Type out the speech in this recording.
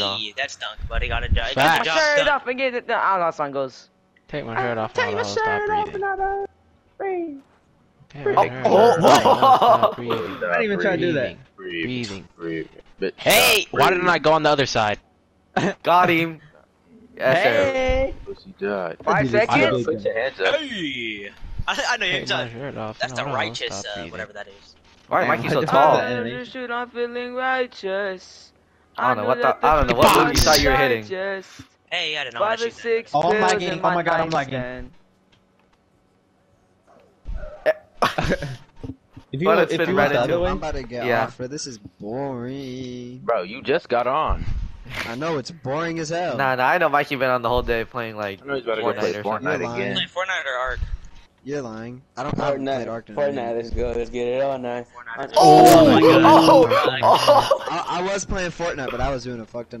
off. Hey, that's dunk, buddy. Got a job. Take Got my shirt done. off and get it. No, I lost on goes. Take my shirt off. Take my shirt off and I don't breathe. Take my Oh, oh, off and I'll stop oh. I didn't even try to do that. Breathe. Breathing. Breathe. Hey, why didn't I go on the other side? Got him. Yes. Hey! Pussy died. Five seconds. Put your hands up. Hey, I, I know you're Take my done. shirt off. That's and the righteous, uh, whatever that is. Why Damn, Mikey so tall? found that. I animation. shoot, I'm feeling righteous. I don't know what the- I don't know what move move you thought you were hitting. Hey, I didn't know how Five to or six Oh, I'm lagging. Oh my God, I'm nightstand. If you But went, it's if you right the into other it. way, I'm about to get Yeah. off for this is boring. Bro, you just got on. I know it's boring as hell. Nah, nah, I know Mikey been on the whole day playing like I know he's about to go Fortnite play or something. Fortnite You're again. Play Fortnite or Ark? You're lying. I don't I haven't played Ark in a Fortnite, let's go. Let's get it on now. Fortnite. Oh, my god. oh, oh. oh. oh I, I was playing Fortnite, but I was doing a fucked